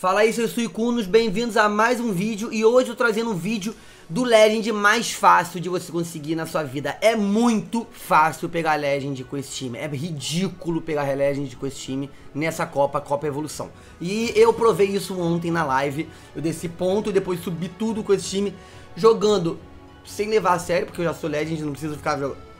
Fala aí seus suicunos, bem-vindos a mais um vídeo e hoje eu trazendo um vídeo do Legend mais fácil de você conseguir na sua vida. É muito fácil pegar Legend com esse time, é ridículo pegar Legend com esse time nessa Copa, Copa Evolução. E eu provei isso ontem na live, eu desci ponto e depois subi tudo com esse time, jogando sem levar a sério, porque eu já sou Legend, não preciso ficar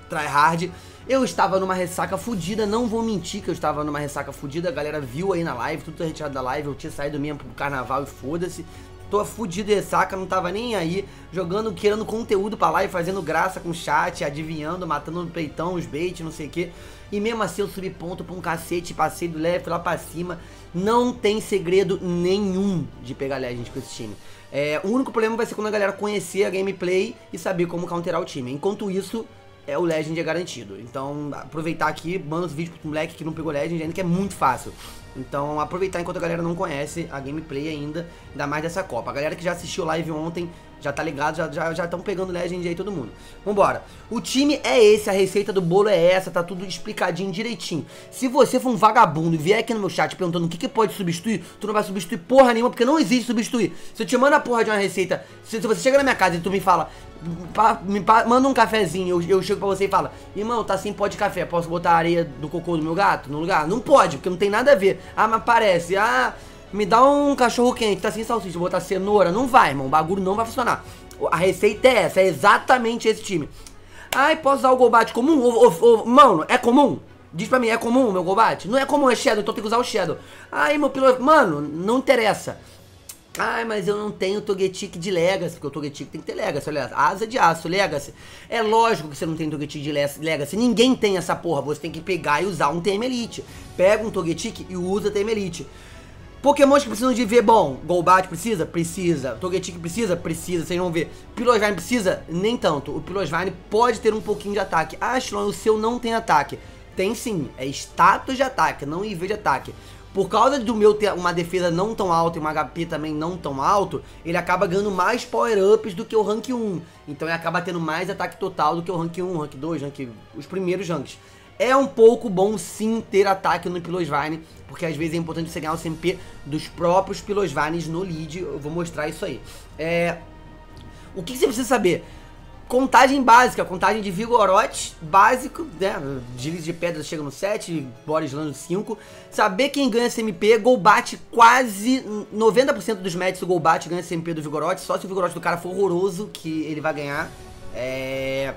tryhard. Eu estava numa ressaca fodida, não vou mentir que eu estava numa ressaca fodida, a galera viu aí na live, tudo retirado da live, eu tinha saído mesmo pro carnaval e foda-se. Tô fudido de ressaca, não tava nem aí, jogando, querendo conteúdo pra live, fazendo graça com chat, adivinhando, matando no peitão, os bait, não sei o que. E mesmo assim eu subi ponto pra um cacete, passei do leve lá pra cima. Não tem segredo nenhum de pegar Legend com esse time. É, o único problema vai ser quando a galera conhecer a gameplay e saber como counterar o time. Enquanto isso, é, o Legend é garantido. Então, aproveitar aqui, manda os vídeos pro moleque que não pegou Legend ainda, que é muito fácil. Então, aproveitar enquanto a galera não conhece a gameplay ainda, ainda mais dessa Copa. A galera que já assistiu live ontem já tá ligado, já estão já, já pegando Legend aí todo mundo. Vambora. O time é esse, a receita do bolo é essa, tá tudo explicadinho direitinho. Se você for um vagabundo e vier aqui no meu chat perguntando o que, que pode substituir, tu não vai substituir porra nenhuma, porque não existe substituir. Se eu te mando a porra de uma receita, se, se você chega na minha casa e tu me fala, me manda um cafezinho, eu, eu chego pra você e falo, irmão, tá sem pó de café, posso botar a areia do cocô do meu gato no lugar? Não pode, porque não tem nada a ver. Ah, mas parece, ah me dá um cachorro quente, tá sem salsicha, vou botar cenoura. Não vai, irmão. O bagulho não vai funcionar. A receita é essa, é exatamente esse time. Ai, posso usar o Golbat comum? Mano, é comum? Diz pra mim, é comum o meu Golbat? Não é comum, é Shadow, então tem que usar o Shadow. Ai, meu piloto. Mano, não interessa. Ai, mas eu não tenho Togetic de Legacy, porque o Togetic tem que ter Legacy, olha, asa de aço, Legacy. É lógico que você não tem Togetic de Legacy, ninguém tem essa porra, você tem que pegar e usar um TM Elite. Pega um Togetic e usa TM Elite. Pokémons que precisam de ver bom. Golbat precisa? Precisa. Togetic precisa? Precisa. Vocês vão ver. Pilosvine precisa? Nem tanto. O Pilosvine pode ter um pouquinho de ataque. Ashlon, o seu não tem ataque. Tem sim. É status de ataque, não IV de ataque. Por causa do meu ter uma defesa não tão alta e um HP também não tão alto, ele acaba ganhando mais power-ups do que o rank 1. Então ele acaba tendo mais ataque total do que o rank 1, rank 2, rank... os primeiros ranks. É um pouco bom sim ter ataque no Pilosvine, porque às vezes é importante você ganhar o CMP dos próprios Pilosvines no lead, eu vou mostrar isso aí. É... O que você precisa saber? Contagem básica, contagem de Vigorote, básico, né? Deslize de pedra chega no 7, Boris no 5. Saber quem ganha CMP, Golbat quase 90% dos matches o Golbat ganha CMP do Vigorote, só se o Vigorote do cara for horroroso que ele vai ganhar. É...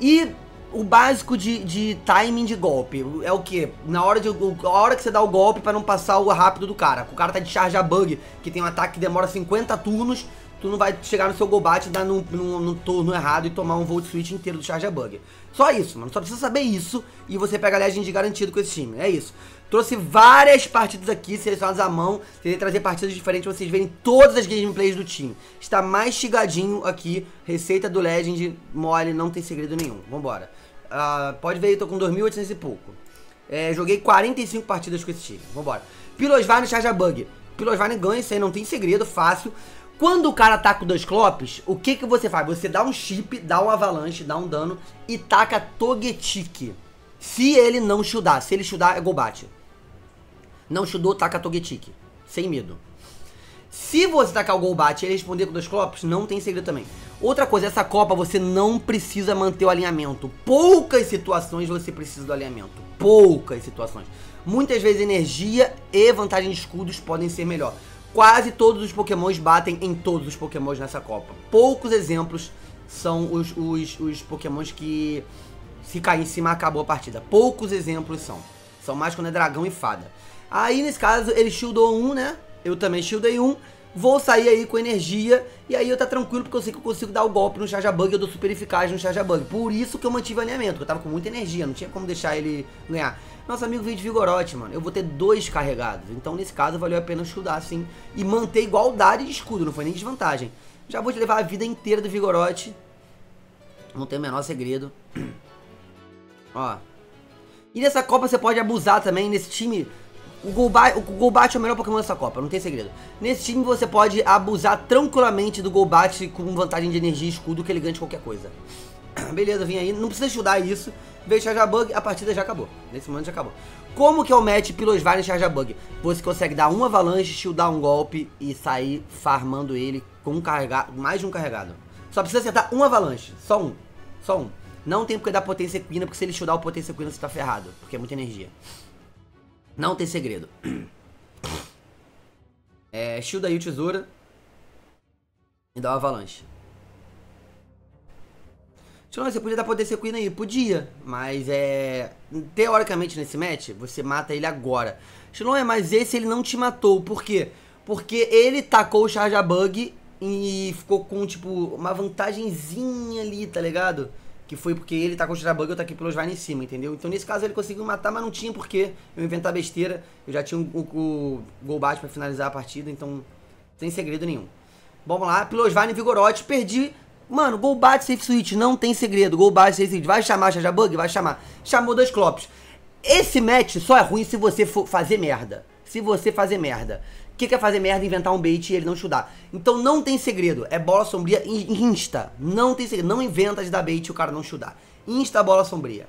E o básico de, de timing de golpe. É o que? Na hora, de, a hora que você dá o golpe para não passar o rápido do cara. O cara tá de charge a bug, que tem um ataque que demora 50 turnos, tu não vai chegar no seu Golbat e dar no, no, no, turno errado e tomar um Volt Switch inteiro do Charge a Bug. Só isso, mano. Só precisa saber isso e você pega a Legend garantido com esse time. É isso. Trouxe várias partidas aqui, selecionadas à mão. Tentei trazer partidas diferentes pra vocês verem todas as gameplays do time. Está mais chegadinho aqui. Receita do Legend, mole, não tem segredo nenhum. Vambora. Uh, pode ver, eu tô com 2.800 e pouco. É, joguei 45 partidas com esse time. Vambora. Pilosvine Charge a Bug. Pilosvine ganha, isso aí não tem segredo, fácil. Quando o cara com dois clopes, o que que você faz? Você dá um chip, dá um avalanche, dá um dano e taca Togetic. Se ele não chudar, se ele chudar é Golbat. Não chudou, taca Togetic. Sem medo. Se você tacar o Golbat e ele responder com dois clopes, não tem segredo também. Outra coisa, essa Copa você não precisa manter o alinhamento. Poucas situações você precisa do alinhamento. Poucas situações. Muitas vezes energia e vantagem de escudos podem ser melhor. Quase todos os pokémons batem em todos os pokémons nessa Copa. Poucos exemplos são os, os, os pokémons que se cair em cima acabou a partida. Poucos exemplos são. São mais quando é dragão e fada. Aí nesse caso ele shieldou um, né? Eu também shieldei um. Vou sair aí com energia e aí eu tá tranquilo porque eu sei que eu consigo dar o golpe no Charge Bug, eu dou super eficaz no Charge Bug. Por isso que eu mantive o alinhamento, eu tava com muita energia, não tinha como deixar ele ganhar. Nosso amigo veio de Vigorote, mano, eu vou ter dois carregados, então nesse caso valeu a pena estudar assim e manter igualdade de escudo, não foi nem desvantagem. Já vou te levar a vida inteira do Vigorote, não tem o menor segredo. Ó. E nessa Copa você pode abusar também, nesse time o Golbat, o Golbat é o melhor Pokémon dessa Copa, não tem segredo. Nesse time você pode abusar tranquilamente do Golbat com vantagem de energia e escudo que ele ganha de qualquer coisa. Beleza, vim aí, não precisa estudar isso. Veio Charge Bug, a partida já acabou. Nesse momento já acabou. Como que é o match Pilosvine Charge Bug? Você consegue dar um avalanche, shieldar um golpe e sair farmando ele com um carregado, mais de um carregado. Só precisa acertar um avalanche, só um, só um. Não tem porque dar potência equina, porque se ele shieldar o potência equina você tá ferrado, porque é muita energia. Não tem segredo. É, shield o tesoura e dá um avalanche. Não, você podia dar potência Queen aí, podia, mas é. Teoricamente nesse match, você mata ele agora. Shalom é, mas esse ele não te matou, por quê? Porque ele tacou o Charge Bug e ficou com, tipo, uma vantagemzinha ali, tá ligado? Que foi porque ele tacou o Charge Bug e eu taquei pelos vai em cima, entendeu? Então nesse caso ele conseguiu matar, mas não tinha porque eu inventar besteira. Eu já tinha o, o, o pra finalizar a partida, então sem segredo nenhum. Vamos lá, Pilosvine Vigorote, perdi Mano, Golbat Safe Switch, não tem segredo. Golbat Safe Switch, vai chamar Jaja Bug? Vai chamar. Chamou dois Clops. Esse match só é ruim se você for fazer merda. Se você fazer merda. O que, que é fazer merda? Inventar um bait e ele não chudar. Então não tem segredo. É bola sombria insta. Não tem segredo. Não inventa de dar bait e o cara não chudar. Insta bola sombria.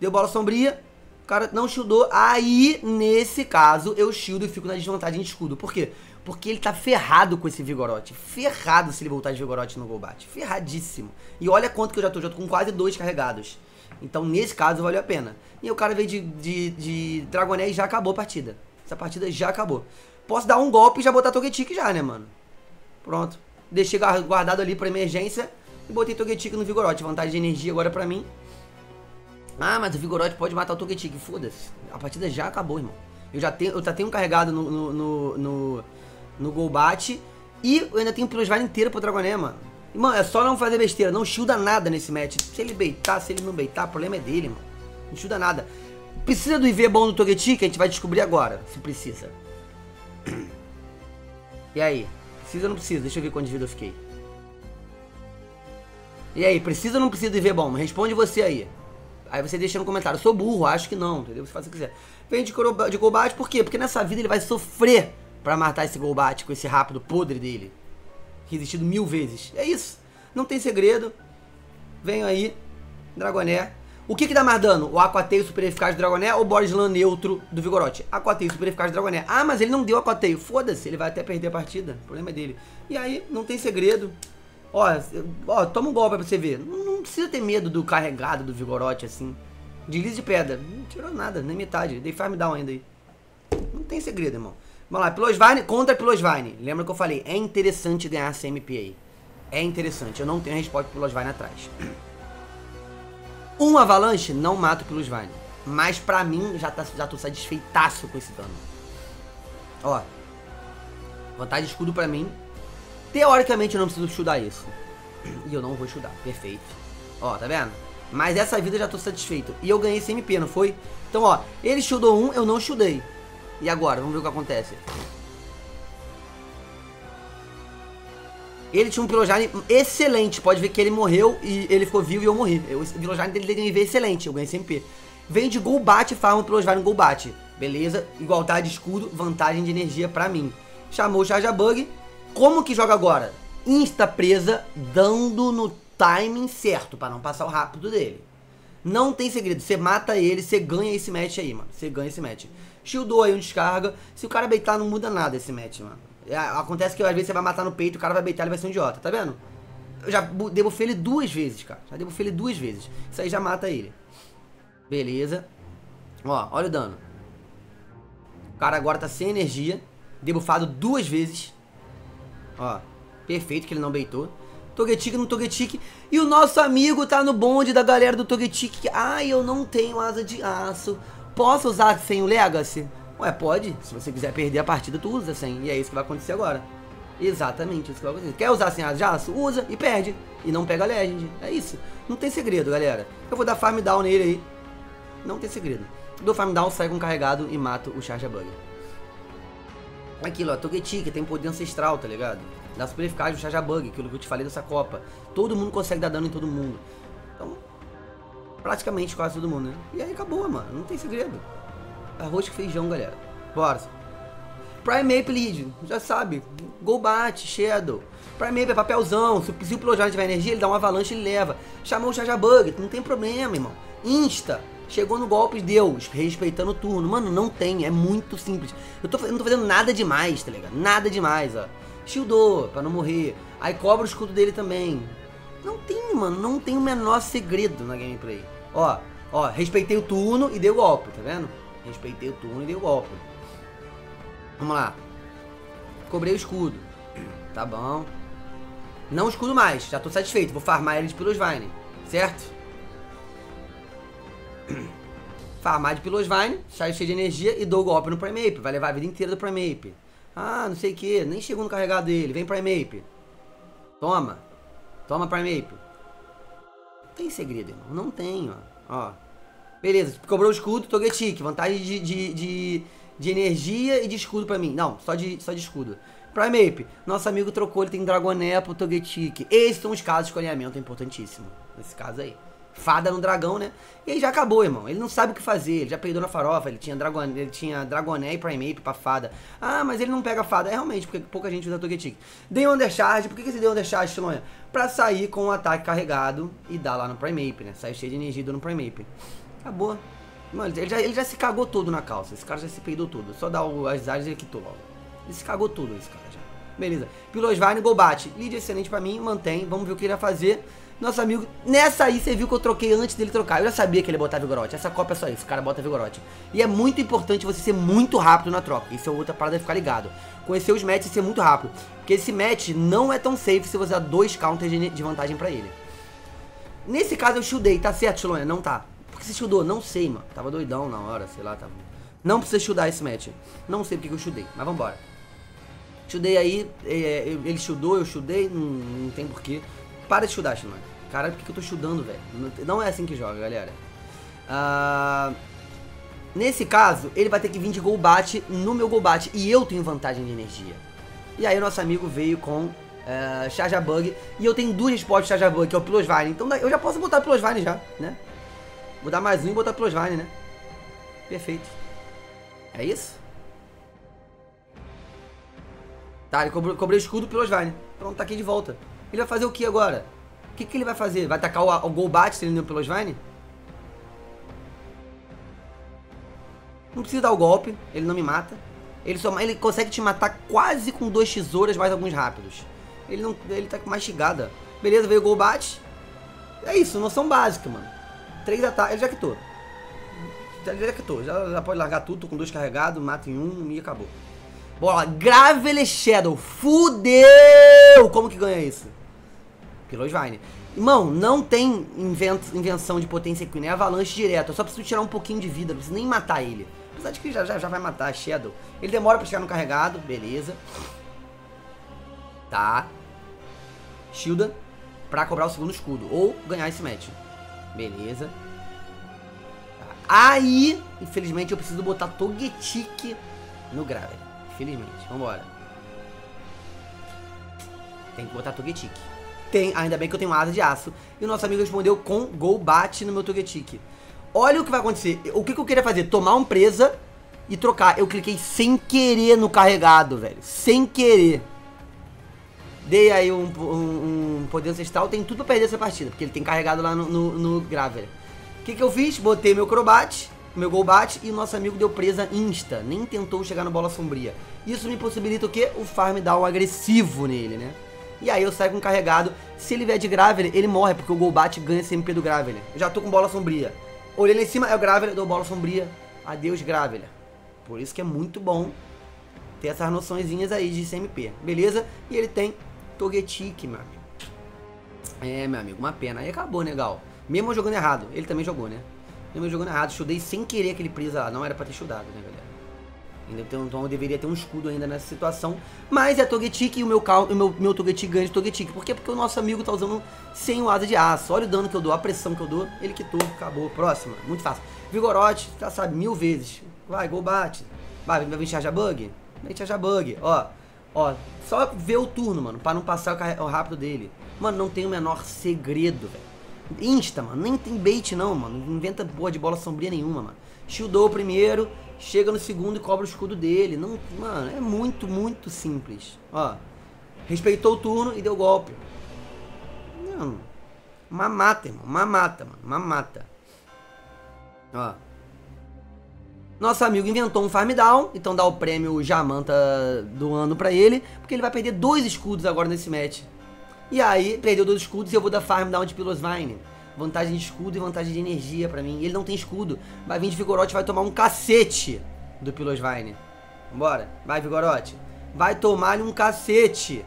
Deu bola sombria, o cara não shieldou. Aí, nesse caso, eu shieldo e fico na desvantagem de escudo. Por quê? Porque ele tá ferrado com esse Vigorote. Ferrado se ele voltar de Vigorote no Golbat. Ferradíssimo. E olha quanto que eu já tô. Tô com quase dois carregados. Então, nesse caso, valeu a pena. E o cara veio de, de, de Dragoné e já acabou a partida. Essa partida já acabou. Posso dar um golpe e já botar Togetic já, né, mano? Pronto. Deixei guardado ali pra emergência e botei Togetic no Vigorote. Vantagem de energia agora pra mim. Ah, mas o Vigorote pode matar o Togetic. Foda-se. A partida já acabou, irmão. Eu já tenho, eu já tenho carregado no, no, no, no no Golbat. E eu ainda tenho Pilosvine inteiro pro Dragoné, mano. E, mano, é só não fazer besteira. Não shielda nada nesse match. Se ele beitar, se ele não beitar, o problema é dele, mano. Não shielda nada. Precisa do IV bom do Togetic? A gente vai descobrir agora, se precisa. E aí? Precisa ou não precisa? Deixa eu ver quanto de vida eu fiquei. E aí, precisa ou não precisa do IV bom? Responde você aí. Aí você deixa no comentário. Eu sou burro, acho que não, entendeu? Você faz o que quiser. Vem de, de combate, por quê? Porque nessa vida ele vai sofrer para matar esse Golbat com esse rápido podre dele. Resistido mil vezes. É isso. Não tem segredo. Venho aí. Dragoné. O que que dá mais dano? O Aquateio super eficaz do Dragoné ou o Borislan neutro do Vigorote? Aquateio super eficaz do Dragoné. Ah, mas ele não deu Aquateio. Foda-se, ele vai até perder a partida. O problema é dele. E aí, não tem segredo. Ó, ó toma um golpe pra você ver. Não, não precisa ter medo do carregado do Vigorote, assim. Deslize de pedra. Não tirou nada, nem metade. Dei farm down ainda aí. Não tem segredo, irmão. Vamos lá, Pilosvine contra Pilosvine. Lembra que eu falei? É interessante ganhar CMP aí. É interessante. Eu não tenho a resposta pro Pilosvine atrás. Um Avalanche não mata o Pilosvine. Mas pra mim, já, tá, já tô satisfeitaço com esse dano. Ó. Vantagem de escudo pra mim. Teoricamente eu não preciso estudar isso. E eu não vou estudar. Perfeito. Ó, tá vendo? Mas essa vida eu já tô satisfeito. E eu ganhei CMP, não foi? Então, ó. Ele estudou um, eu não estudei. E agora? Vamos ver o que acontece. Ele tinha um Pilojane excelente. Pode ver que ele morreu e ele ficou vivo e eu morri. O Pilojane dele tem nível excelente. Eu ganhei SMP. Vem de Golbat farma o Pilojane no Golbat. Beleza? Igualdade de escudo, vantagem de energia pra mim. Chamou o Charge Bug. Como que joga agora? Insta presa, dando no timing certo, pra não passar o rápido dele. Não tem segredo. Você mata ele, você ganha esse match aí, mano. Você ganha esse match. Shieldou aí um descarga. Se o cara beitar, não muda nada esse match, mano. É, acontece que às vezes você vai matar no peito, o cara vai beitar, ele vai ser um idiota, tá vendo? Eu já debuffei ele duas vezes, cara. Já debuffei ele duas vezes. Isso aí já mata ele. Beleza. Ó, olha o dano. O cara agora tá sem energia. Debuffado duas vezes. Ó, perfeito que ele não beitou. Togetic no Togetic. E o nosso amigo tá no bonde da galera do Togetic. Ai, eu não tenho asa de aço. Posso usar sem o Legacy? Ué, pode. Se você quiser perder a partida, tu usa sem. E é isso que vai acontecer agora. Exatamente isso que vai acontecer. Quer usar sem as de aço? Usa e perde. E não pega Legend. É isso. Não tem segredo, galera. Eu vou dar farm down nele aí. Não tem segredo. Dou farm down, sai com carregado e mato o Charge Bug. Aquilo, ó. Togetic tem poder ancestral, tá ligado? Dá super eficaz o Charge Bug, aquilo que eu te falei dessa Copa. Todo mundo consegue dar dano em todo mundo. Praticamente quase todo mundo, né? E aí acabou, mano. Não tem segredo. Arroz com feijão, galera. Bora. Prime Maple Lead, já sabe. Golbat, Shadow. Prime Maple é papelzão. Se, o Pilojane tiver energia, ele dá uma avalanche e leva. Chamou o Jaja Bug, não tem problema, irmão. Insta. Chegou no golpe, deu, respeitando o turno. Mano, não tem, é muito simples. Eu, tô, eu não tô fazendo nada demais, tá ligado? Nada demais, ó. Shieldou, pra não morrer. Aí cobra o escudo dele também. Não tem, mano, não tem o menor segredo na gameplay. Ó, ó, respeitei o turno e dei o golpe, tá vendo? Respeitei o turno e dei o golpe. Vamos lá. Cobrei o escudo. Tá bom. Não escudo mais, já tô satisfeito. Vou farmar ele de Pilosvine, certo? Farmar de Pilosvine, sai cheio de energia e dou o golpe no Primeape. Vai levar a vida inteira do Primeape. Ah, não sei o que, nem chegou no carregado dele. Vem Primeape. Toma. Toma Primeape. Tem segredo, irmão. Não tem, ó. ó. Beleza, cobrou o escudo, Togetic. Vantagem de, de, de, de, energia e de escudo pra mim. Não, só de, só de escudo. Primeape, nosso amigo trocou, ele tem Dragoné pro Togetic. Esses são os casos de alinhamento importantíssimo. Nesse caso aí fada no dragão, né? E aí já acabou, irmão. Ele não sabe o que fazer, ele já peidou na farofa, ele tinha, dragon, ele tinha Dragoné e Primeape pra fada. Ah, mas ele não pega fada. É realmente, porque pouca gente usa Togetic. Dei Undercharge, por que, que você deu Undercharge, Chilonha? Pra sair com o um ataque carregado e dar lá no Primeape, né? Sai cheio de energia no Primeape. Acabou. Mano, ele já, ele já se cagou todo na calça. Esse cara já se peidou tudo. Só dá o, as áreas e ele quitou logo. Ele se cagou tudo, esse cara já. Beleza. Pilosvine, Golbat. Lead excelente pra mim, mantém. Vamos ver o que ele vai fazer nosso amigo. Nessa aí você viu que eu troquei antes dele trocar. Eu já sabia que ele botar Vigorote. Essa cópia é só isso, o cara bota Vigorote. E é muito importante você ser muito rápido na troca. Isso é outra parada de ficar ligado. Conhecer os matches e ser muito rápido. Porque esse match não é tão safe se você dar dois counters de vantagem pra ele. Nesse caso eu shieldei, tá certo, Chilonia? Não tá. Por que você shieldou? Não sei, mano. Tava doidão na hora, sei lá, tava... Não precisa shieldar esse match. Não sei porque que eu shieldei, mas vambora. Shieldei aí, é, ele shieldou, eu shieldei, não, não tem porquê. Para de chudar, Shimano. Caralho, por que eu tô chudando, velho? Não é assim que joga, galera. Uh, nesse caso, ele vai ter que vir de Golbat no meu Golbat. E eu tenho vantagem de energia. E aí nosso amigo veio com uh, Charge Bug. E eu tenho duas respostas de Charge Bug, que é o Pilosvine. Então eu já posso botar Pilosvine já, né? Vou dar mais um e botar Pilosvine, né? Perfeito. É isso? Tá, ele cobrou, cobrei o escudo Pilosvine. Pronto, tá aqui de volta. Ele vai fazer o que agora? O que, que ele vai fazer? Vai atacar o, o Golbat se ele não pelos Vine? Não precisa dar o golpe, ele não me mata. Ele, só, ele consegue te matar quase com dois tesouras, mais alguns rápidos. Ele não, ele tá com mastigada. Beleza, veio o Golbat. É isso, noção básica, mano. Três ataques, ele já quitou. Ele já quitou, já, já pode largar tudo, com dois carregados, mata em um e acabou. Bora lá, Gravely Shadow, fudeu! Como que ganha isso? Pilosvine. Irmão, não tem invenção de potência equina, é avalanche direto. Eu só preciso tirar um pouquinho de vida, não preciso nem matar ele. Apesar de que já, já, já vai matar Shadow. Ele demora pra chegar no carregado, beleza. Tá. Shielda pra cobrar o segundo escudo. Ou ganhar esse match. Beleza. Tá. Aí, infelizmente, eu preciso botar Togetic no Gravel. Infelizmente. Vambora. Tem que botar Togetic. Tem, ainda bem que eu tenho asa de aço. E o nosso amigo respondeu com Golbat no meu Togetic. Olha o que vai acontecer. O que, que eu queria fazer? Tomar um presa e trocar. Eu cliquei sem querer no carregado, velho. Sem querer. Dei aí um, um, um poder ancestral. Tem tudo pra perder essa partida. Porque ele tem carregado lá no, no, no. O que, que eu fiz? Botei meu Crobat, meu Golbat e o nosso amigo deu presa insta. Nem tentou chegar no Bola Sombria. Isso me possibilita o quê? O farm dar um agressivo nele, né? E aí eu saio com carregado. Se ele vier de Graveler, ele morre, porque o Golbat ganha esse MP do Graveler. Eu já tô com bola sombria. Olhei lá em cima, é o Graveler, dou bola sombria. Adeus, Graveler. Por isso que é muito bom ter essas noçõezinhas aí de CMP. Beleza? E ele tem Togetic, meu amigo. É, meu amigo, uma pena. Aí acabou, né, Gal? Mesmo jogando errado. Ele também jogou, né? Mesmo jogando errado. Chudei sem querer aquele presa lá. Não era pra ter chudado, né, galera? Então eu deveria ter um escudo ainda nessa situação. Mas é Togetic e o meu, o meu, meu Togetic ganha de Togetic. Por quê? Porque o nosso amigo tá usando sem o asa de aço. Olha o dano que eu dou, a pressão que eu dou. Ele quitou, acabou. Próxima, muito fácil. Vigorote, já sabe, mil vezes. Vai, Golbat. Vai, vai vir Charge Bug? Vem Charge Bug. Ó, ó, só ver o turno, mano, pra não passar o, o rápido dele. Mano, não tem o menor segredo, velho. Insta, mano. Nem tem bait, não, mano. Não inventa boa de bola sombria nenhuma, mano. Shieldou primeiro, chega no segundo e cobra o escudo dele. Não, mano, é muito, muito simples. Ó, respeitou o turno e deu golpe. Não, mamata, irmão, mamata, mano, mamata. Ó. Nosso amigo inventou um farm down, então dá o prêmio Jamanta do ano pra ele, porque ele vai perder dois escudos agora nesse match. E aí, perdeu dois escudos e eu vou dar farm down de Pilosvine. Vantagem de escudo e vantagem de energia pra mim. Ele não tem escudo. Vai vir de Vigorote vai tomar um cacete do Pilosvine. Vambora. Vai, Vigorote. Vai tomar um cacete.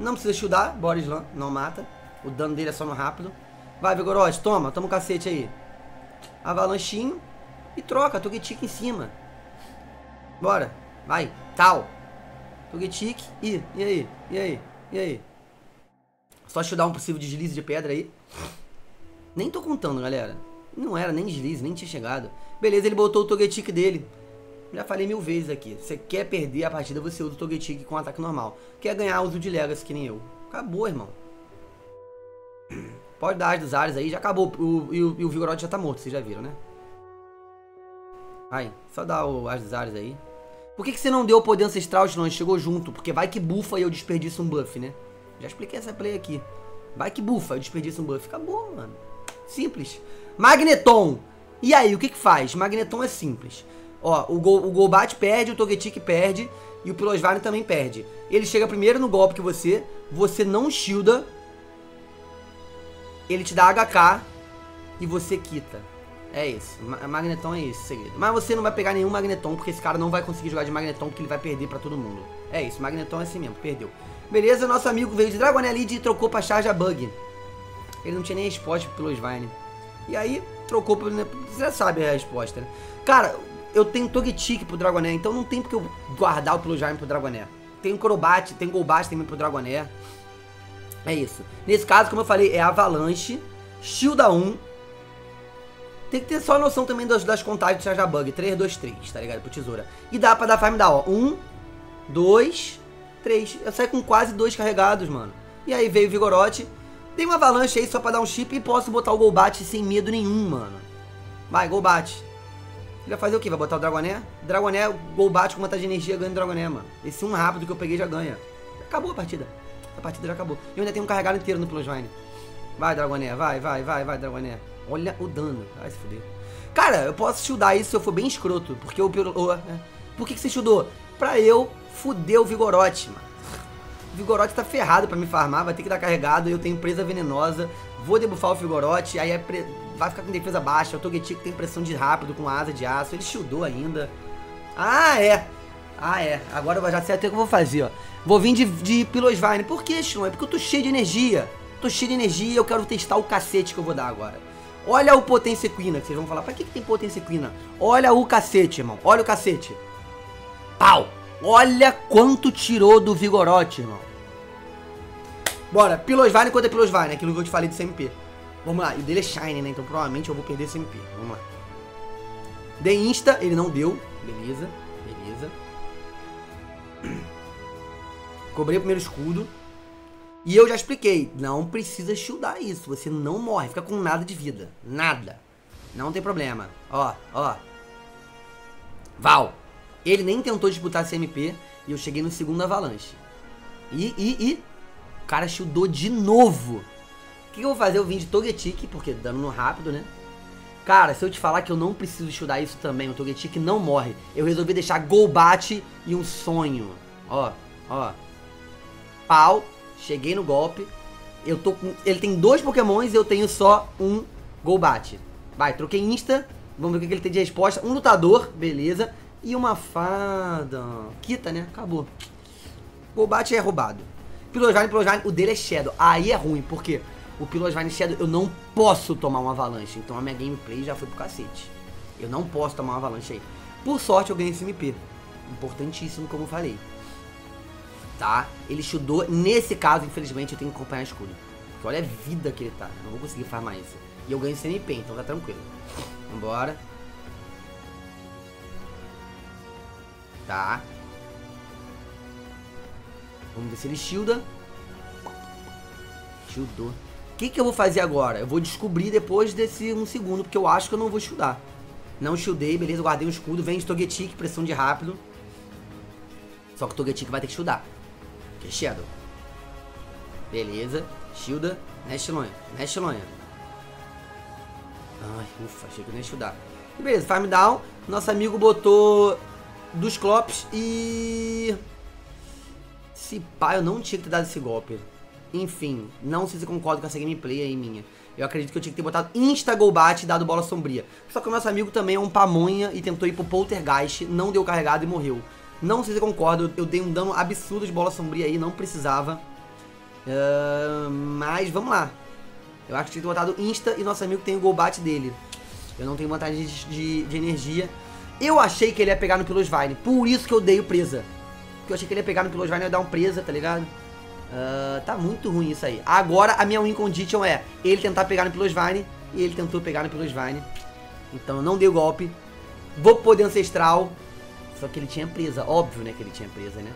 Não precisa shieldar. Bora, Slam. Não mata. O dano dele é só no rápido. Vai, Vigorote. Toma. Toma um cacete aí. Avalanchinho. E troca. Togetic em cima. Bora. Vai. Tal. Togetic. E, e aí? E aí? E aí? Só shieldar um possível deslize de pedra aí. Nem tô contando, galera. Não era nem deslize, nem tinha chegado. Beleza, ele botou o Togetic dele. Já falei mil vezes aqui. Você quer perder a partida, você usa o Togetic com ataque normal. Quer ganhar, uso de Legacy, que nem eu. Acabou, irmão. Pode dar as dos ares aí, já acabou. O, e, o, e o Vigoroth já tá morto, vocês já viram, né? Vai, só dá o as dos ares aí. Por que, que você não deu o poder ancestral, Shlon? Chegou junto, porque vai que bufa e eu desperdiço um buff, né? Já expliquei essa play aqui. Vai que bufa, eu desperdiço um buff. Acabou, mano. Simples. Magneton. E aí, o que que faz? Magneton é simples. Ó, o, Go, o Golbat perde, o Togetic perde e o Pilosvine também perde. Ele chega primeiro no golpe que você, você não shielda, ele te dá HK e você quita. É isso. Magneton é esse segredo. Mas você não vai pegar nenhum Magneton, porque esse cara não vai conseguir jogar de Magneton, porque ele vai perder pra todo mundo. É isso, Magneton é assim mesmo, perdeu. Beleza, nosso amigo veio de Dragon Elite e trocou pra Charge Bug. Ele não tinha nem resposta pro Pilosvine. E aí, trocou pro... Você já sabe a resposta, né? Cara, eu tenho Togetic pro Dragonair, então não tem porque eu guardar o Pilosvine pro Dragonair. Tem Crobat, tem Golbat também pro Dragonair. É isso. Nesse caso, como eu falei, é Avalanche, Shielda 1. Tem que ter só noção também das, das contagens do Charge Bug. 3, 2, 3, tá ligado? Pro tesoura. E dá pra dar farm da, ó. 1, 2, 3. Eu saio com quase dois carregados, mano. E aí veio o Vigorote. Tem uma avalanche aí só pra dar um chip e posso botar o Golbat sem medo nenhum, mano. Vai, Golbat. Ele vai fazer o quê? Vai botar o Dragoné? Dragoné, Golbat com vantagem de energia ganha o Dragoné, mano. Esse um rápido que eu peguei já ganha. Acabou a partida. A partida já acabou. Eu ainda tenho um carregado inteiro no Plusvine. Vai, Dragoné. Vai, vai, vai, vai, Dragoné. Olha o dano. Vai se fuder. Cara, eu posso shieldar isso se eu for bem escroto. Porque o... Oh, é. Por que, que você shieldou? Pra eu fuder o Vigorote, mano. Vigorote tá ferrado pra me farmar, vai ter que dar carregado, eu tenho presa venenosa, vou debuffar o Vigorote, aí é pre... vai ficar com defesa baixa, o Togetic tem pressão de rápido com asa de aço, ele shieldou ainda. Ah, é! Ah, é. Agora eu já sei até o que eu vou fazer, ó. Vou vir de, de Pilosvine. Por que, Shilon? É porque eu tô cheio de energia. Tô cheio de energia e eu quero testar o cacete que eu vou dar agora. Olha o Potência Equina, que vocês vão falar, pra que, que tem Potência Equina? Olha o cacete, irmão. Olha o cacete. Pau! Olha quanto tirou do Vigorote, irmão. Bora, Pilosvine contra Pilosvine, aquilo que eu te falei do CMP. Vamos lá, e o dele é Shine, né? Então provavelmente eu vou perder CMP. Vamos lá. Dei Insta, ele não deu. Beleza, beleza. Cobrei o primeiro escudo. E eu já expliquei, não precisa shieldar isso. Você não morre, fica com nada de vida. Nada. Não tem problema. Ó, ó. Val. Ele nem tentou disputar CMP e eu cheguei no segundo avalanche. E, e, e o cara shieldou de novo. O que, eu vou fazer? Eu vim de Togetic, porque dano no rápido, né? Cara, se eu te falar que eu não preciso shieldar isso também, o Togetic não morre. Eu resolvi deixar Golbat e um sonho. Ó, ó. Pau. Cheguei no golpe. Eu tô com... Ele tem dois pokémons e eu tenho só um Golbat. Vai, troquei Insta. Vamos ver o que ele tem de resposta. Um lutador, beleza. E uma fada. Quita, né? Acabou. Golbat é roubado. Pilosvine, Pilosvine, o dele é Shadow. Aí é ruim, porque o Pilosvine Shadow eu não posso tomar uma avalanche. Então a minha gameplay já foi pro cacete. Eu não posso tomar uma avalanche aí. Por sorte eu ganhei esse MP. Importantíssimo, como eu falei. Tá? Ele chudou. Nesse caso, infelizmente, eu tenho que acompanhar escudo. Porque olha a vida que ele tá. Eu não vou conseguir farmar isso. E eu ganho MP, então tá tranquilo. Vambora. Tá. Vamos ver se ele shielda. Shieldou. O que, que eu vou fazer agora? Eu vou descobrir depois desse um segundo, porque eu acho que eu não vou shieldar. Não shieldei, beleza, guardei o escudo. Vem Togetic, pressão de rápido. Só que o Togetic vai ter que shieldar. Que é Shadow. Beleza. Shielda. Nestlonha. Nestlonha. Ai, ufa, achei que não ia. E beleza, farm down. Nosso amigo botou dos Clops e... Se pá, eu não tinha que ter dado esse golpe. Enfim, não sei se concorda com essa gameplay aí minha. Eu acredito que eu tinha que ter botado Insta Golbat e dado bola sombria. Só que o nosso amigo também é um pamonha e tentou ir pro Poltergeist, não deu carregado e morreu. Não sei se concorda, eu dei um dano absurdo de bola sombria aí, não precisava. Uh, mas vamos lá. Eu acho que tinha que ter botado Insta e nosso amigo tem o Golbat dele. Eu não tenho vantagem de, de, de, energia. Eu achei que ele ia pegar no Pilosvine, por isso que eu dei o presa. Porque eu achei que ele ia pegar no Pilosvine e ia dar um presa, tá ligado? Uh, tá muito ruim isso aí. Agora a minha win condition é ele tentar pegar no Pilosvine e ele tentou pegar no Pilosvine. Então eu não dei o golpe. Vou poder ancestral. Só que ele tinha presa, óbvio, né, que ele tinha presa, né?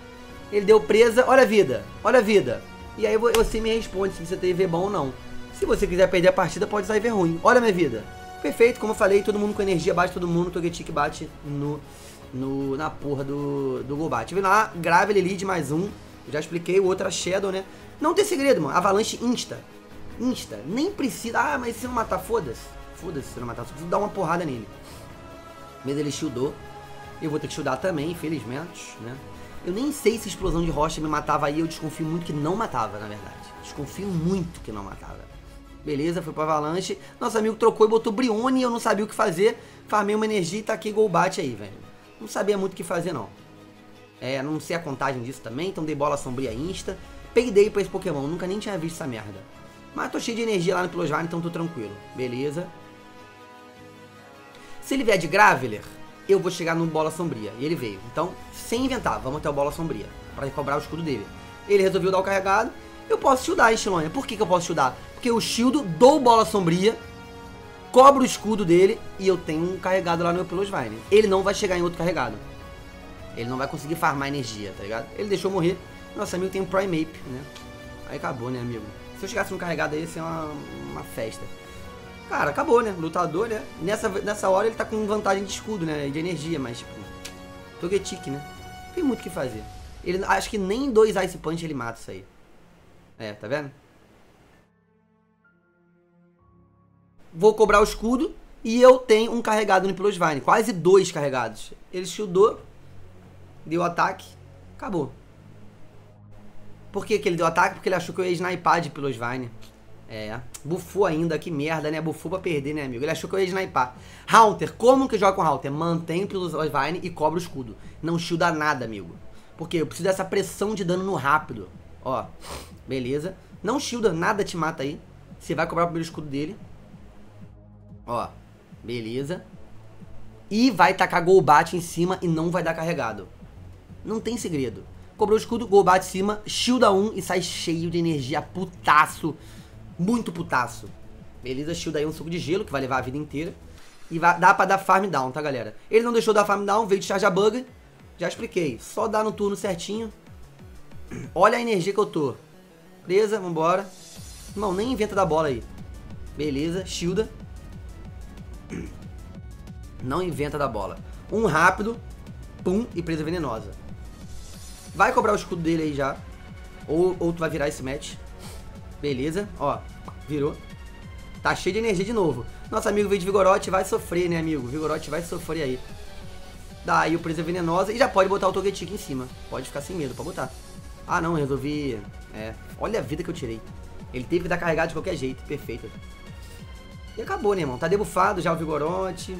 Ele deu presa, olha a vida, olha a vida. E aí você me responde se você tem V bom ou não. Se você quiser perder a partida, pode sair V ruim. Olha a minha vida. Perfeito, como eu falei, todo mundo com energia bate todo mundo, Togetic bate no, no, na porra do, do Golbat. Vem lá, grave ele lead mais um. Já expliquei, o outro é Shadow, né? Não tem segredo, mano. Avalanche insta. Insta. Nem precisa. Ah, mas se não matar, foda-se. Foda-se se não matar. Só preciso dar uma porrada nele. Medo ele shieldou. Eu vou ter que shieldar também, infelizmente, né? Eu nem sei se explosão de rocha me matava aí. Eu desconfio muito que não matava, na verdade. Desconfio muito que não matava. Beleza, foi pro Avalanche. Nosso amigo trocou e botou Brione. Eu não sabia o que fazer. Farmei uma energia e taquei Golbat aí, velho. Não sabia muito o que fazer, não. É, não sei a contagem disso também, então dei bola sombria insta. Peidei pra esse Pokémon, nunca nem tinha visto essa merda. Mas tô cheio de energia lá no Pilosvine, então tô tranquilo. Beleza. Se ele vier de Graveler, eu vou chegar no Bola Sombria. E ele veio. Então, sem inventar, vamos até o Bola Sombria. Pra cobrar o escudo dele. Ele resolveu dar o carregado. Eu posso shieldar, Estilonia. Por que, que eu posso shieldar? Porque eu shieldo, dou Bola Sombria, cobro o escudo dele e eu tenho um carregado lá no meu Pilosvine. Ele não vai chegar em outro carregado. Ele não vai conseguir farmar energia, tá ligado? Ele deixou morrer. Nosso amigo tem um Primeape, né? Aí acabou, né, amigo? Se eu chegasse no carregado aí, ia ser uma, uma festa. Cara, acabou, né? Lutador, né? Nessa, nessa hora ele tá com vantagem de escudo, né? De energia, mas, tipo... Togetic, né? Tem muito o que fazer. Ele, acho que nem dois Ice Punch ele mata isso aí. É, tá vendo? Vou cobrar o escudo e eu tenho um carregado no Pilosvine. Quase dois carregados. Ele shieldou deu ataque, acabou. Por que, que ele deu ataque? Porque ele achou que eu ia snipar de Pilosvine. É, bufou ainda, que merda, né? Bufou pra perder, né, amigo? Ele achou que eu ia snipar. Haunter, como que joga com Haunter? Mantém o Pilosvine e cobra o escudo. Não shielda nada, amigo. Porque eu preciso dessa pressão de dano no rápido. Ó, beleza. Não shielda, nada te mata aí. Você vai cobrar o primeiro escudo dele. Ó, beleza. E vai tacar Golbat em cima e não vai dar carregado. Não tem segredo. Cobrou o escudo, gol bate em cima, shielda 1 e sai cheio de energia, putaço. Muito putaço. Beleza, shield aí um suco de gelo, que vai levar a vida inteira. E vai, dá pra dar farm down, tá, galera? Ele não deixou dar farm down, veio de charge bug. Já expliquei. Só dá no turno certinho. Olha a energia que eu tô. Beleza, vambora. Irmão, nem inventa da bola aí. Beleza, shielda. Não inventa da bola. Um rápido. Pum, e presa venenosa. Vai cobrar o escudo dele aí já. Ou, ou tu vai virar esse match. Beleza, ó, virou. Tá cheio de energia de novo. Nosso amigo veio de Vigorote, vai sofrer, né, amigo? Vigorote vai sofrer aí. Daí o presa venenosa e já pode botar o Togetic em cima. Pode ficar sem medo, pode botar. Ah, não, resolvi... É, olha a vida que eu tirei. Ele teve que dar carregado de qualquer jeito, perfeito. E acabou, né, irmão? Tá debufado já o Vigorote.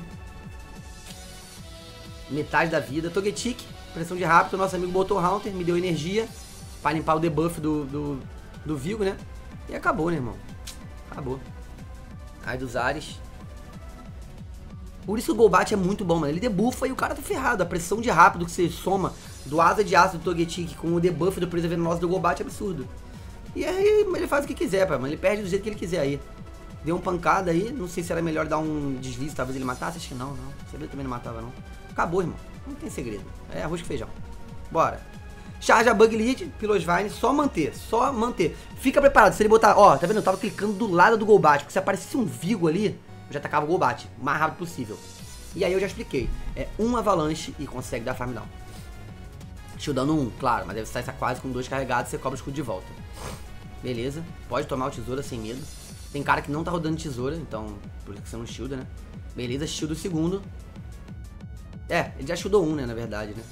Metade da vida. Togetic pressão de rápido, nosso amigo botou o Haunter, me deu energia pra limpar o debuff do, do, do Vigo, né? E acabou, né, irmão? Acabou. Ai dos Ares. Por isso o Golbat é muito bom, mano. Ele debufa e o cara tá ferrado. A pressão de rápido que você soma do asa de aço do Togetic com o debuff do Presa Venenosa do Golbat é absurdo. E aí ele faz o que quiser, pai, Ele perde do jeito que ele quiser aí. Deu uma pancada aí, não sei se era melhor dar um deslize, talvez ele matasse, acho que não, não. Você também não matava, não. Acabou, irmão. Não tem segredo. É arroz com feijão. Bora. Charge a Bug Lead, Pilosvine, só manter, só manter. Fica preparado, se ele botar, ó, tá vendo? Eu tava clicando do lado do Golbat, porque se aparecesse um Vigo ali, eu já atacava o Golbat, o mais rápido possível. E aí eu já expliquei, é um Avalanche e consegue dar farm down. Shieldando um, claro, mas deve estar quase com dois carregados, você cobra o escudo de volta. Beleza, pode tomar o tesoura sem medo. Tem cara que não tá rodando tesoura, então por isso que você não shielda, né? Beleza, shield o segundo. É, ele já shieldou um, né, na verdade, né?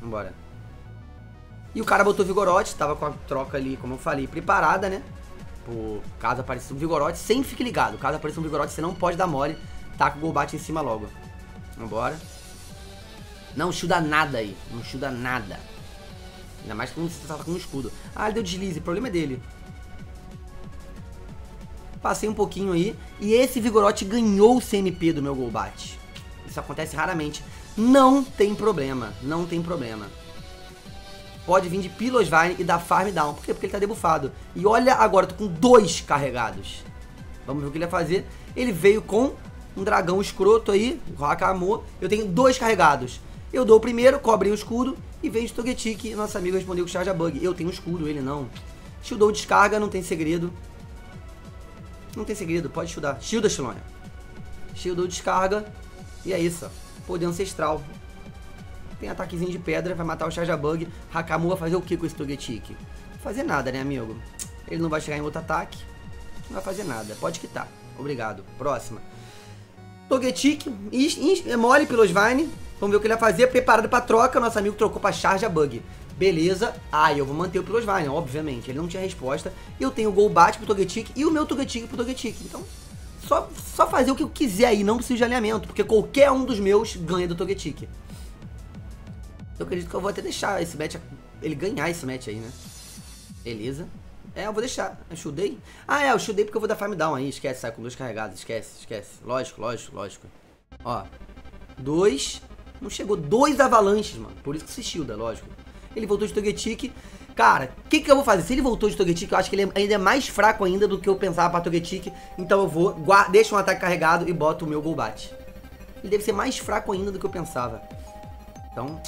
Vambora. E o cara botou Vigorote, tava com a troca ali, como eu falei, preparada, né? Por caso apareça um Vigorote, sempre fique ligado. Caso apareça um Vigorote, você não pode dar mole. Taca o Golbat em cima logo. Vambora. Não shielda nada aí. Não shielda nada. Ainda mais quando você tá com um escudo. Ah, ele deu deslize. O problema é dele. Passei um pouquinho aí. E esse Vigorote ganhou o CMP do meu Golbat. Isso acontece raramente. Não tem problema. Não tem problema. Pode vir de Pilosvine e dar farm down. Por quê? Porque ele tá debufado. E olha agora, eu tô com dois carregados. Vamos ver o que ele vai fazer. Ele veio com um dragão escroto aí, o Hakamu. Eu tenho dois carregados. Eu dou o primeiro, cobre o escudo e vem de Togetic. Nosso amigo respondeu com Charge Bug. Eu tenho um escudo, ele não. Shieldou descarga, não tem segredo. Não tem segredo, pode shieldar. Shielda, Shilonia. Shieldou descarga. E é isso. Poder ancestral. Tem ataquezinho de pedra, vai matar o Charge Bug. Hakamu vai fazer o que com esse Togetic? Fazer nada, né, amigo? Ele não vai chegar em outro ataque. Não vai fazer nada. Pode quitar. Obrigado. Próxima. Togetic, é mole pelos Vine. Vamos ver o que ele vai fazer. Preparado pra troca. Nosso amigo trocou pra Charge Bug. Beleza. Ah, eu vou manter o Pilosvine, obviamente. Ele não tinha resposta. Eu tenho o Golbat pro Togetic e o meu Togetic pro Togetic. Então, só, só fazer o que eu quiser aí. Não preciso de alinhamento. Porque qualquer um dos meus ganha do Togetic. Eu acredito que eu vou até deixar esse match, ele ganhar esse match aí, né? Beleza. É, eu vou deixar. Eu chudei? Ah, é, eu chudei porque eu vou dar farm down aí. Esquece, sai com dois carregados. Esquece, esquece. Lógico, lógico, lógico. Ó. Dois. Não chegou dois avalanches, mano. Por isso que se shielda, lógico. Ele voltou de Togetic. Cara, o que, que eu vou fazer? Se ele voltou de Togetic, eu acho que ele ainda é mais fraco ainda do que eu pensava pra Togetic. Então eu vou, deixo um ataque carregado e boto o meu Golbat. Ele deve ser mais fraco ainda do que eu pensava. Então,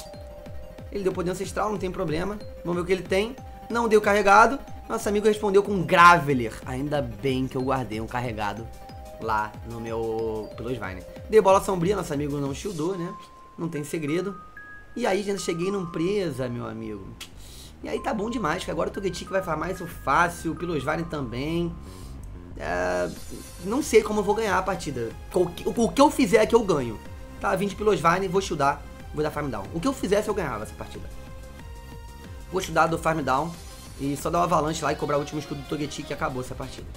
ele deu poder ancestral, não tem problema. Vamos ver o que ele tem. Não deu carregado. Nosso amigo respondeu com Graveler. Ainda bem que eu guardei um carregado lá no meu Pilosvine. Dei bola sombria, nosso amigo não shieldou, né? Não tem segredo. E aí, gente, cheguei num presa, meu amigo. E aí tá bom demais, que agora o Togetic vai farmar isso fácil, o Pilosvine também. É, não sei como eu vou ganhar a partida. O que eu fizer aqui eu ganho. Tá, 20 Pilosvine, vou shieldar, vou dar farm down. O que eu fizesse eu ganhava essa partida. Vou shieldar do farm down e só dar uma avalanche lá e cobrar o último escudo do Togetic e acabou essa partida.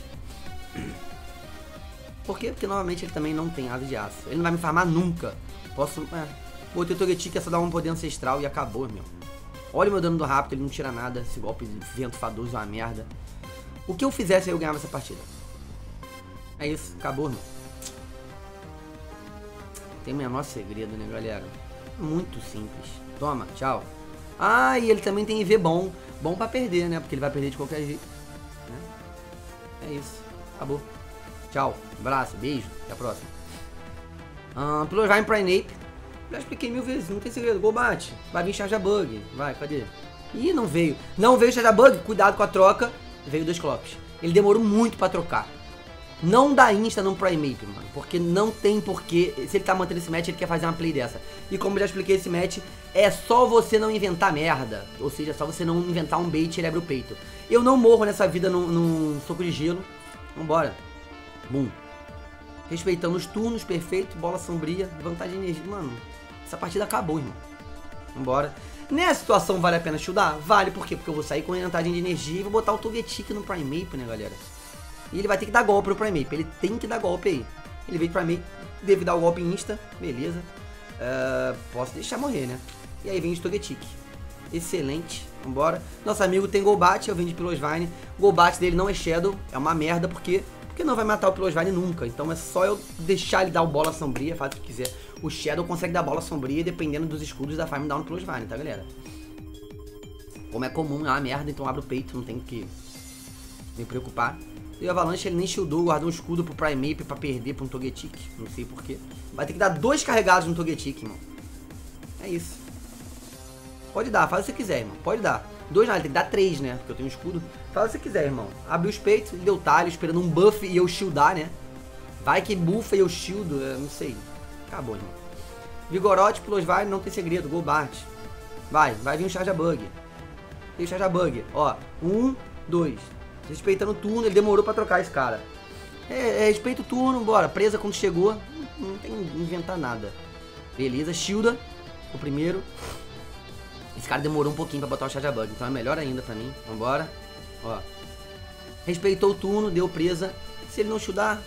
Por quê? Porque novamente ele também não tem asa de aço. Ele não vai me farmar nunca. Posso... É, Botei o é só dar um poder ancestral e acabou, meu. Olha o meu dano do rápido, ele não tira nada. Esse golpe vento fadoso é uma merda. O que eu fizesse, eu ganhava essa partida. É isso, acabou, meu. Tem o menor segredo, né, galera? Muito simples. Toma, tchau. Ah, e ele também tem IV bom. Bom pra perder, né? Porque ele vai perder de qualquer jeito. Né? É isso. Acabou. Tchau. Abraço, beijo. Até a próxima. Uh, Pelo Prime Nape. Já expliquei mil vezes, não tem segredo. Golbat, vai vir charge bug. Vai, cadê? Ih, não veio. Não veio charge bug, cuidado com a troca. Veio dois clops. Ele demorou muito pra trocar. Não dá insta no Primeape, mano. Porque não tem porquê. Se ele tá mantendo esse match, ele quer fazer uma play dessa. E como eu já expliquei esse match, é só você não inventar merda. Ou seja, é só você não inventar um bait e ele abre o peito. Eu não morro nessa vida num, num soco de gelo. Vambora. Boom. Respeitando os turnos, perfeito. Bola sombria. Vantagem de energia. Mano, essa partida acabou, irmão. Vambora. Nessa situação vale a pena shieldar? Vale, por quê? Porque eu vou sair com vantagem de energia e vou botar o Togetic no Primeape, né, galera? E ele vai ter que dar golpe no Primeape. Ele tem que dar golpe aí. Ele veio pro Primeape, deve dar o golpe insta. Beleza. Uh, posso deixar morrer, né? E aí vem o Togetic. Excelente. Vambora. Nosso amigo tem Golbat, eu venho de Pilosvine. Golbat dele não é Shadow. É uma merda, porque porque não vai matar o Pilosvine nunca. Então é só eu deixar ele dar o bola sombria, faz o que quiser. O Shadow consegue dar bola sombria dependendo dos escudos da farm down no Pilosvine, tá galera? Como é comum, é uma merda, então abre o peito, não tem que me preocupar. E o Avalanche ele nem shieldou, guardou um escudo pro Primeape pra perder pra um Togetic. Não sei porquê. Vai ter que dar dois carregados no Togetic, irmão. É isso. Pode dar, faz o que você quiser, irmão. Pode dar. Dois não, ele tem que dar três, né? Porque eu tenho um escudo. Fala se você quiser, irmão. Abriu os peitos, deu talho, esperando um buff e eu shieldar, né? Vai que buffa e eu shieldo, eu não sei. Acabou, irmão. Vigorote, plus vai, não tem segredo, Golbart. Vai, vai vir um Charge Bug. Tem Charge Bug, ó. Um, dois. Respeitando o turno, ele demorou pra trocar esse cara. É, é, respeita o turno, bora. Presa quando chegou. Não, não tem inventar nada. Beleza, Shielda, o primeiro. Esse cara demorou um pouquinho pra botar o Charge Bug, então é melhor ainda pra mim. Vambora. Ó. Respeitou o turno, deu presa. Se ele não chudar,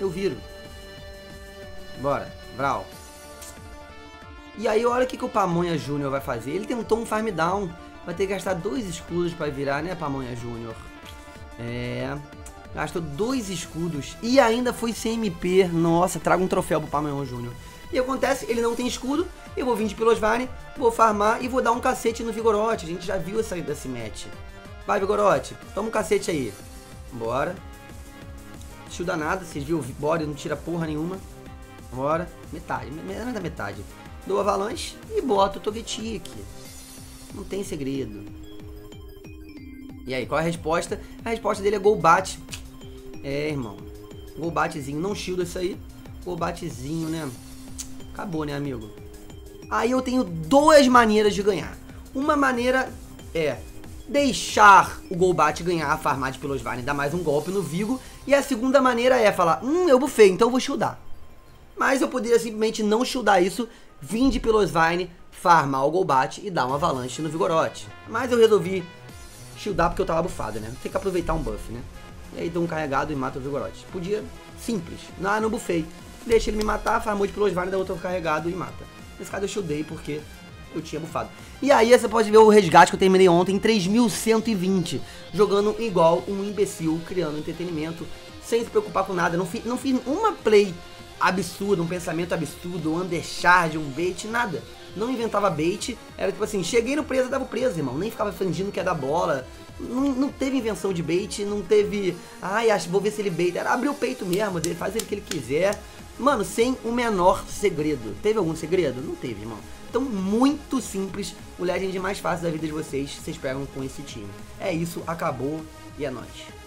eu viro. Bora, Vral. E aí, olha o que, que o Pamonha Júnior vai fazer. Ele tentou um farm down. Vai ter que gastar dois escudos pra virar, né, Pamonha Júnior? É... Gastou dois escudos e ainda foi sem MP. Nossa, traga um troféu pro Pamonha Júnior. E acontece, ele não tem escudo, eu vou vir de Pilosvine, vou farmar e vou dar um cacete no Vigorote. A gente já viu essa desse match. Vai, Vigorote, toma um cacete aí. Bora. Shielda nada, vocês viram body, não tira porra nenhuma. Bora. Metade, menos da metade. Dou avalanche e boto o Togetic. Não tem segredo. E aí, qual é a resposta? A resposta dele é Golbat. É, irmão. Golbatzinho, não shield isso aí. Golbatzinho, né? Acabou, né, amigo? Aí eu tenho duas maneiras de ganhar. Uma maneira é deixar o Golbat ganhar, farmar de Pilosvine, dar mais um golpe no Vigo. E a segunda maneira é falar, hum, eu bufei, então eu vou shieldar. Mas eu poderia simplesmente não shieldar isso, vir de Pilosvine, farmar o Golbat e dar um avalanche no Vigorote. Mas eu resolvi shieldar porque eu tava bufado, né? Tem que aproveitar um buff, né? E aí dou um carregado e mato o Vigorote. Podia, simples. Não, não bufei deixa ele me matar, farmou de Pilosvine, dá outro carregado e mata. Nesse caso eu shieldei porque eu tinha bufado. E aí você pode ver o resgate que eu terminei ontem em 3120, jogando igual um imbecil, criando entretenimento, sem se preocupar com nada. Não fiz, não fiz uma play absurda, um pensamento absurdo, um undercharge, um bait, nada. Não inventava bait, era tipo assim, cheguei no preso, dava o preso, irmão. Nem ficava fingindo que é da bola. Não, não teve invenção de bait, não teve. Ai, acho, vou ver se ele bait. Era abrir o peito mesmo, faz ele que ele quiser. Mano, sem o menor segredo. Teve algum segredo? Não teve, irmão. Então, muito simples. O Legend mais fácil da vida de vocês, vocês pegam com esse time. É isso, acabou e é nóis.